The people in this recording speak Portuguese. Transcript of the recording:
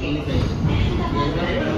Ini